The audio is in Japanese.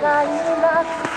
かります。